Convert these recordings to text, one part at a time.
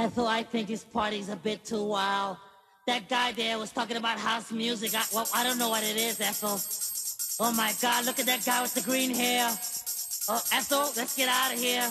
Ethel, I think his party's a bit too wild. That guy there was talking about house music. I, well, I don't know what it is, Ethel. Oh my God, look at that guy with the green hair. Oh, Ethel, let's get out of here.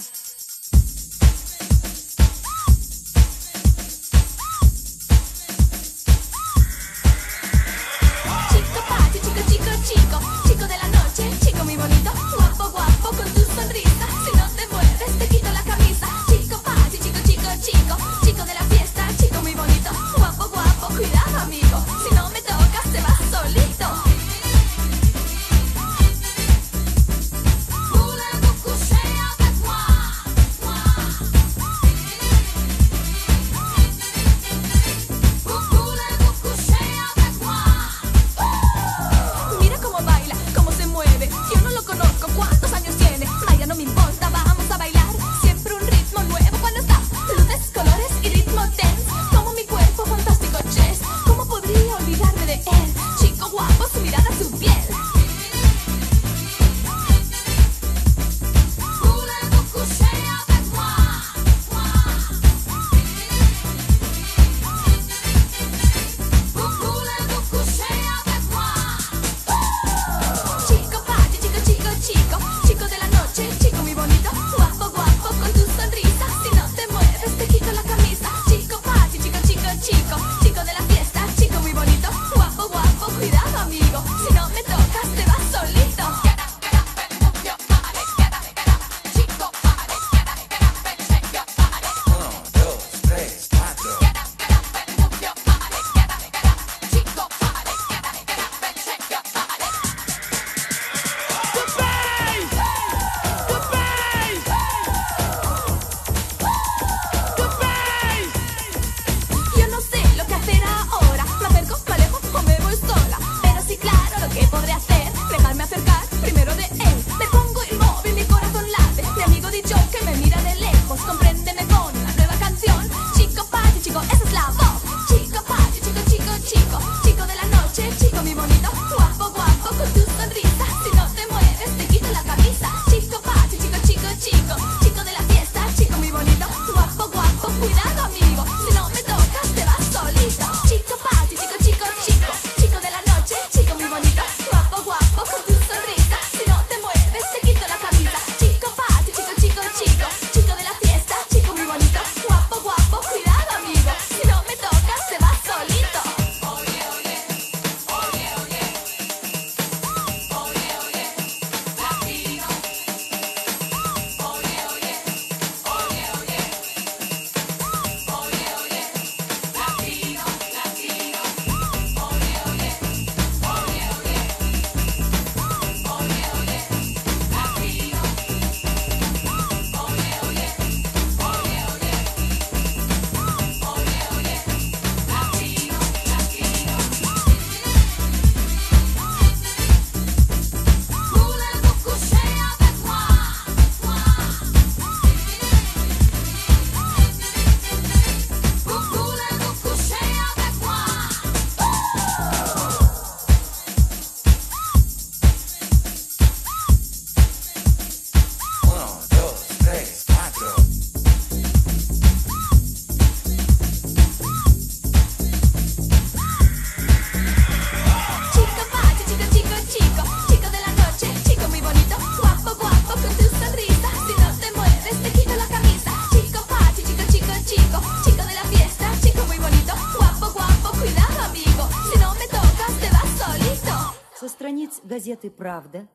газеты «Правда»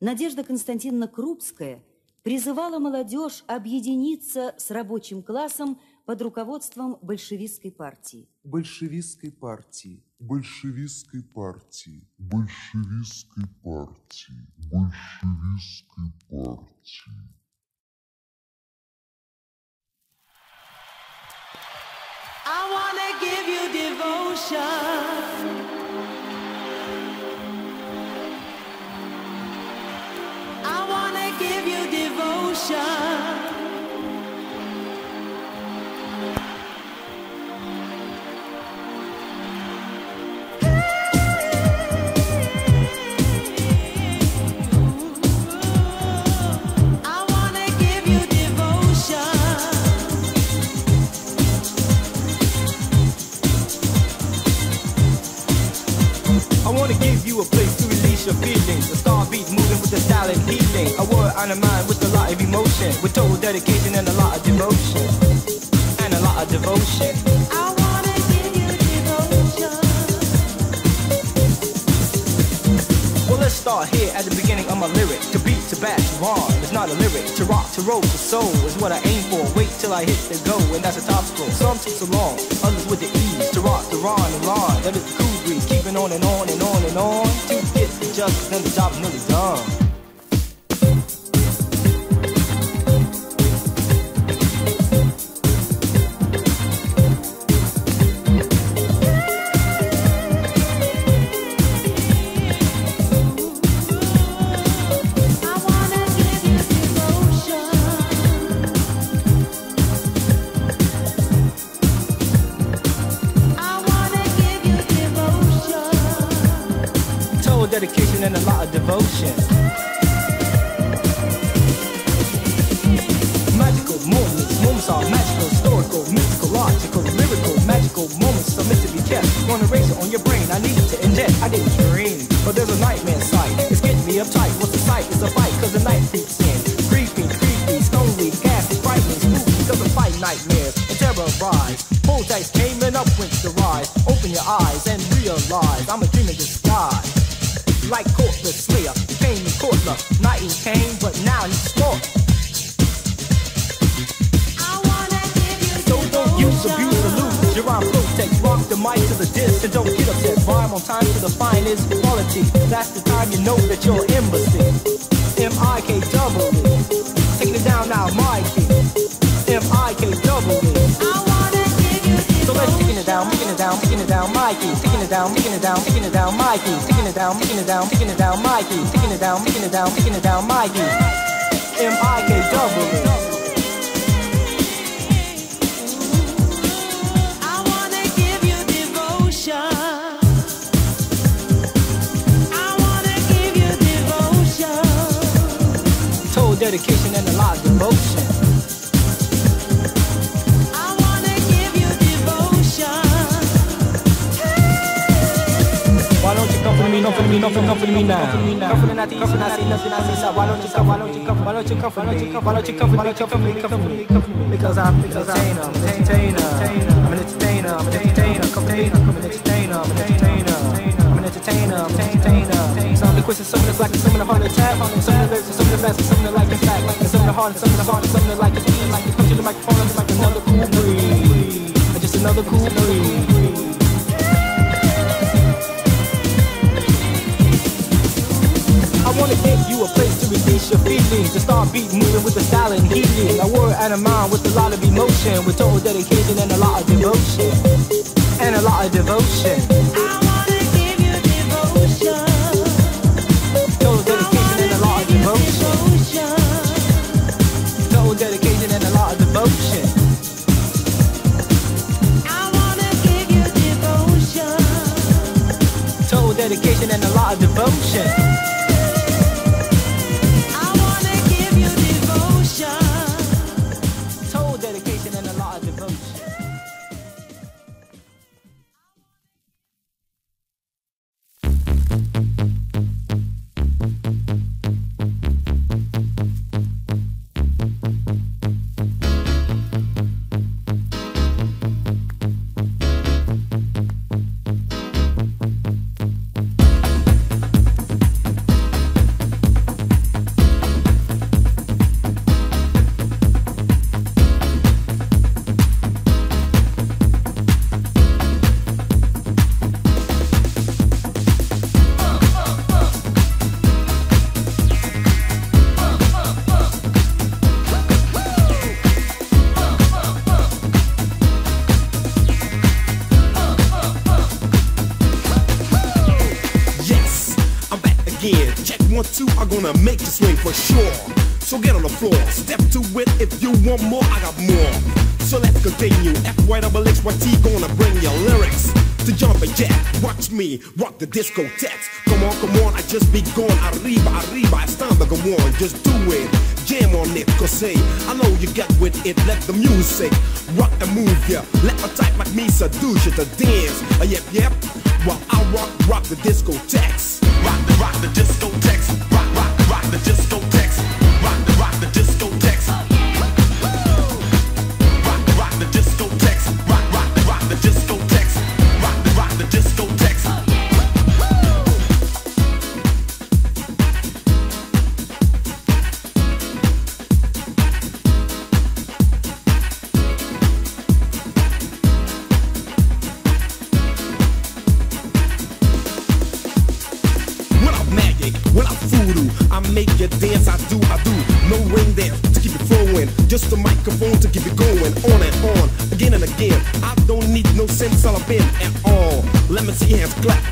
Надежда Константиновна Крупская призывала молодежь объединиться с рабочим классом под руководством большевистской партии. Большевистской партии. Большевистской партии. Большевистской партии. Большевистской партии. I wanna give you devotion. Feelings. The star beat moving with the style and healing. A word on a mind with a lot of emotion. With total dedication and a lot of devotion. And a lot of devotion. I wanna give you devotion. Well, let's start here at the beginning of my lyric. To beat, to bash, to rhyme is not a lyric. To rock, to roll, to soul is what I aim for. Wait till I hit the go, and that's a top score. Some take so long, others with the ease. To rock, to rhyme, and line. That is the cool breeze. Keeping on and on and on and on. To get the job's nearly done. I'm a dream in disguise like Corpus Slayer. Came and the night he came, but now he's smart. I wanna give you So don't use, abuse, or lose. Your rhyme protect, rock the mic to the disc, and don't get upset. Rhyme on time to the finest quality. That's the time you know that you're embassy. M-I-K double E. Taking it down now, Mikey. M-I-K double E. I wanna give you So let's taking it down, taking it down, taking it down, Mikey. It down, taking it down, taking it down, Mikey. Taking it down, taking it down, taking it down, Mikey. Taking it down, taking it down, taking it down, Mikey. M-I-K double E. I Why don't you come for me, come for me, come for, come for me now? Come the night, come for the night, nothing I see. Why don't you come? Why don't you come? Why don't you come for me? Why don't you come for me? Come for me, come for me, come for me. Because I'm entertainer, I'm an entertainer, I'm an entertainer, I'm an entertainer. Come to me, I'm an entertainer, I'm an entertainer, I'm an entertainer, I'm an entertainer. Some of the questions, some of the black, some of the heart attack. Some of the lyrics, some of the best, some of the like in fact. Some of the hard, some of the hard, some of the like is easy. Like you come to the microphone, it's like another cool breeze, just another cool breeze. Wanna give you a place to release your feelings. To start beat moving with the style and healing. A word and a mind with a lot of emotion. With total dedication and a lot of devotion. And a lot of devotion. I wanna give you devotion. Total dedication and a lot of devotion. Devotion. Total dedication and a lot of devotion. I wanna give you devotion. Total dedication and a lot of devotion. For sure. So get on the floor, step to it if you want more, I got more. So let's continue. F Y double X Y T gonna bring your lyrics. to jump and jack. Watch me rock the discotheques. Come on, come on, I just be going arriba, arriba. It's time to go on, just do it. Jam on it, cause hey, I know you get with it. Let the music rock and move ya. Let a type like me seduce you to dance. Uh, yep, yep. While I rock, rock the discotheques. Rock the, rock the discotheques. Rock, the discotheques. See hands clap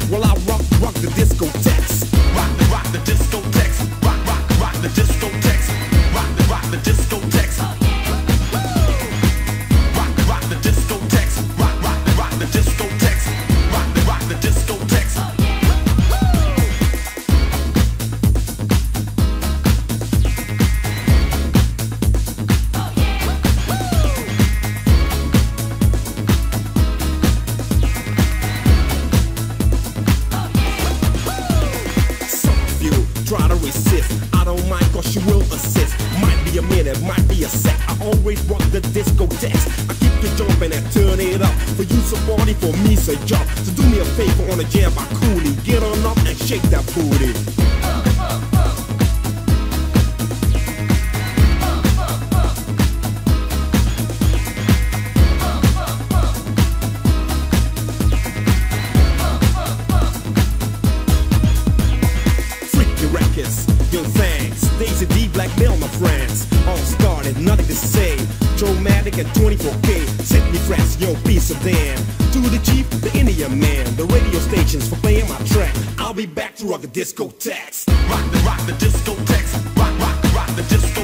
for playing my track. I'll be back to rock the discotheques. Rock the, rock the discotheques. Rock, rock, rock the discotheques.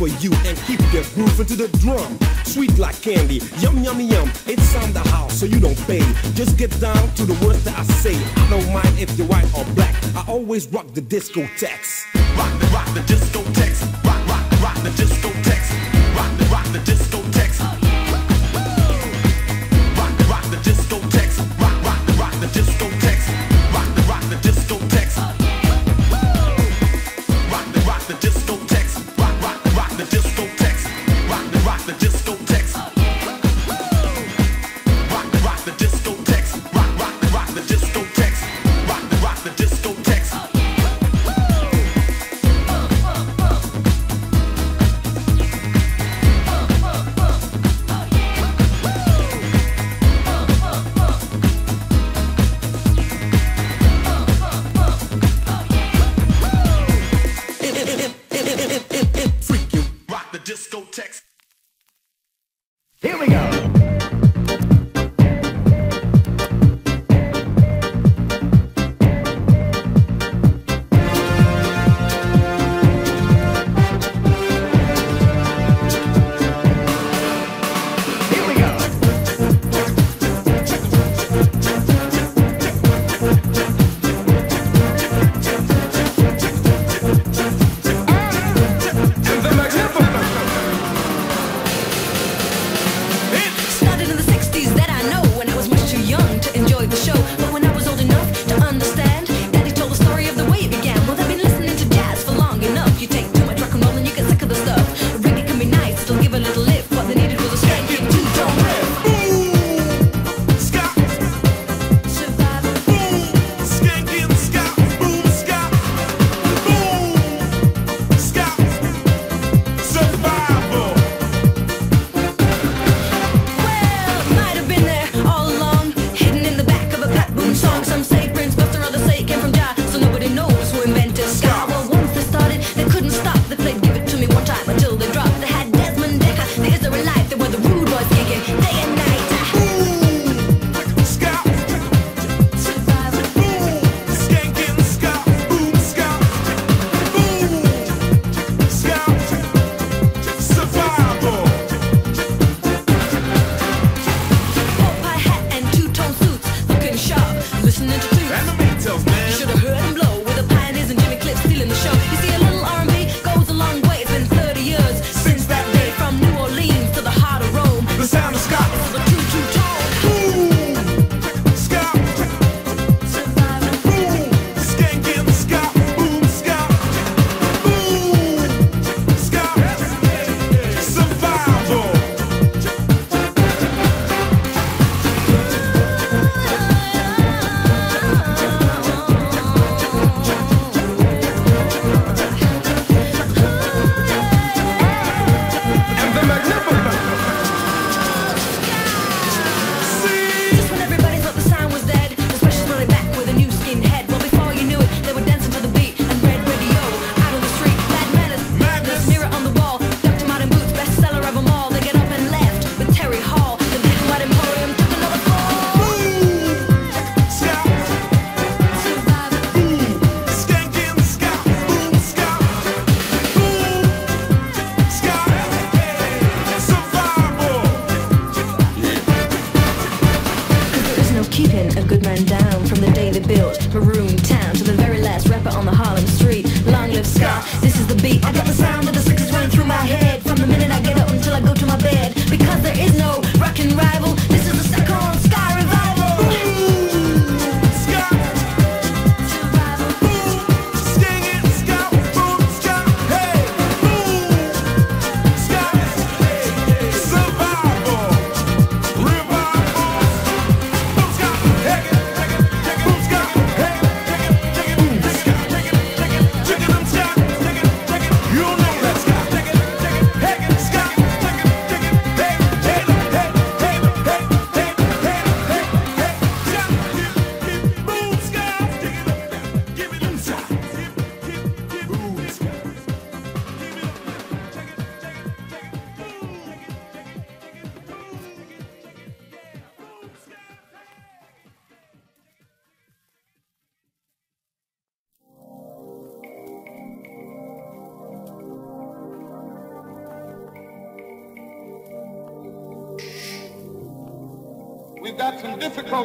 For you and keep your groove into the drum. Sweet like candy, yum yum yum. It's on the house, so you don't pay. Just get down to the words that I say. I don't mind if you're white or black. I always rock the discotheques. Rock the rock the discotheques. Rock rock rock the discotheques. Rock the rock the discotheques.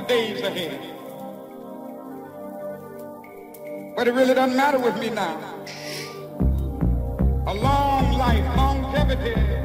days ahead. But it really doesn't matter with me now. A long life, longevity.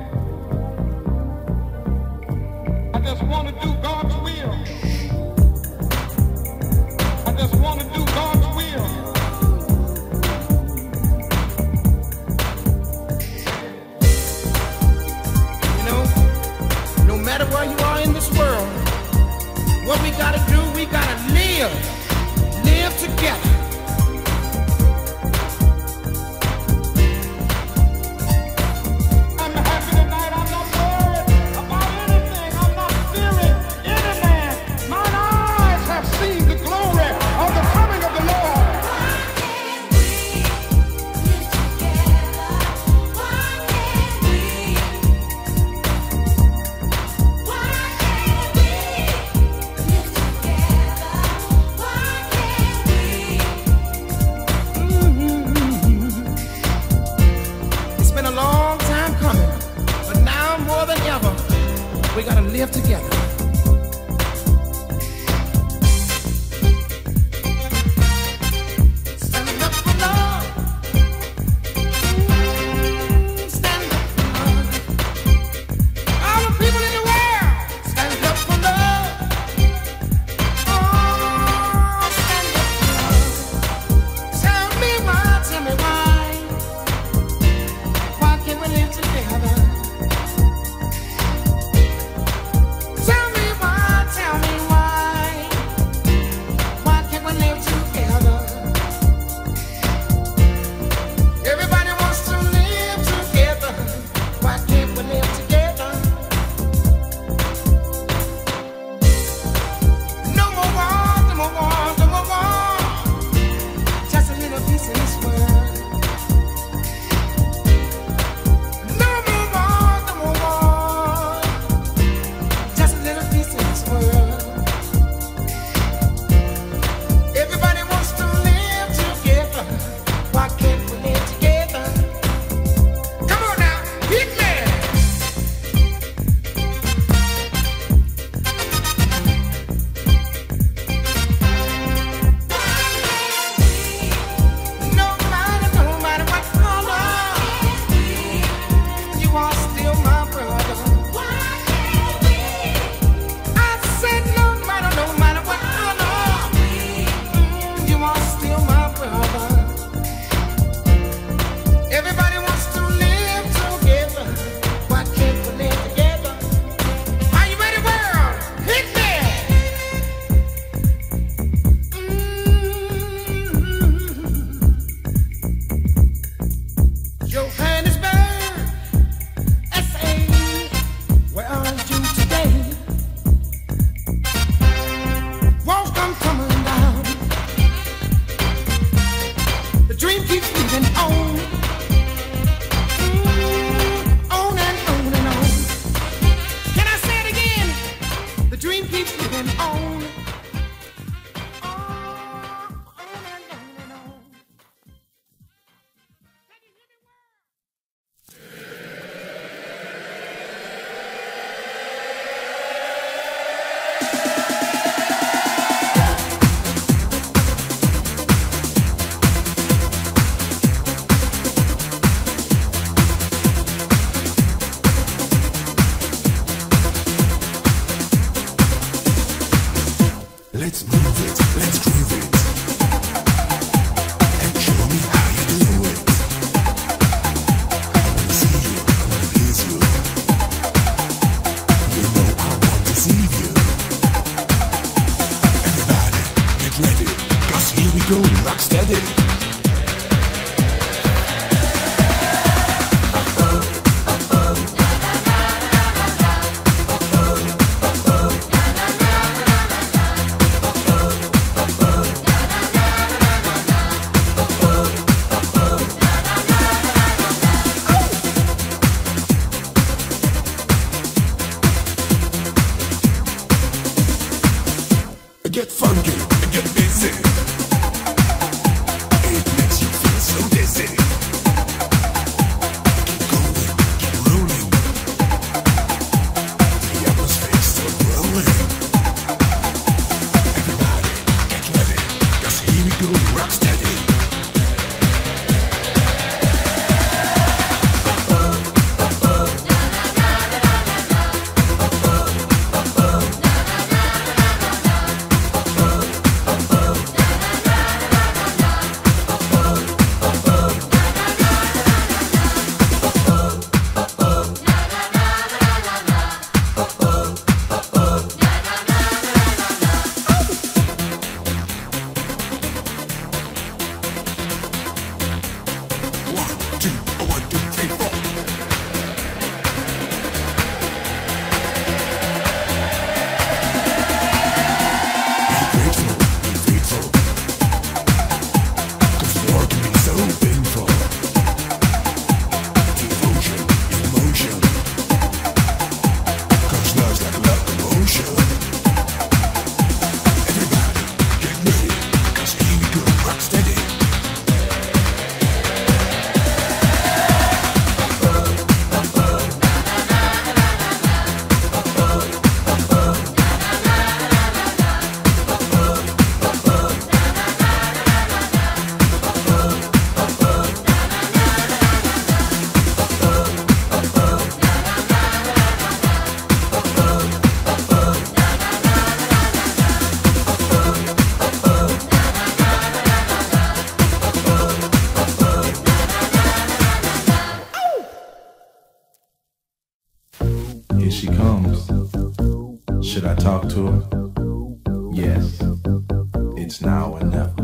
Fortune. Should I talk to him? Yes. It's now or never.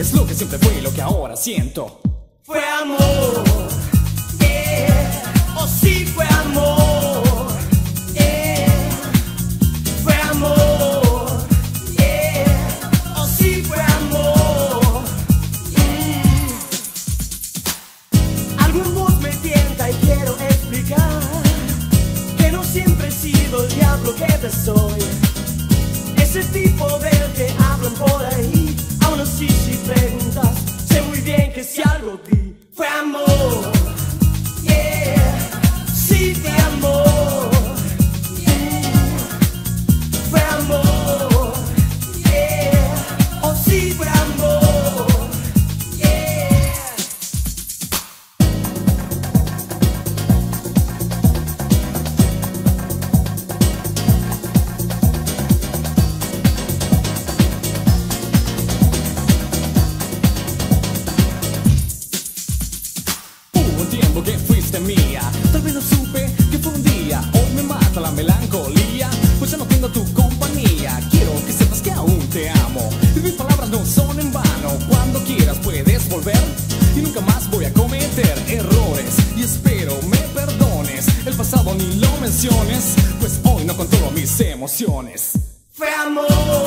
es lo que siempre fue y lo que ahora siento. Fue amor, yeah. oh sí fue amor, yeah. fue amor, yeah. oh sí fue amor. Yeah. Algo en vos me tienta y quiero explicar que no siempre he sido el diablo que te soy, ese tipo del que hablan por ahí si preguntas, sé muy bien que si algo di fue amor. Tal vez no supe que fue un día, hoy me mata la melancolía, pues ya no tengo tu compañía. Quiero que sepas que aún te amo, y mis palabras no son en vano. Cuando quieras puedes volver, y nunca más voy a cometer errores. Y espero me perdones, el pasado ni lo menciones, pues hoy no controlo mis emociones. Fue amor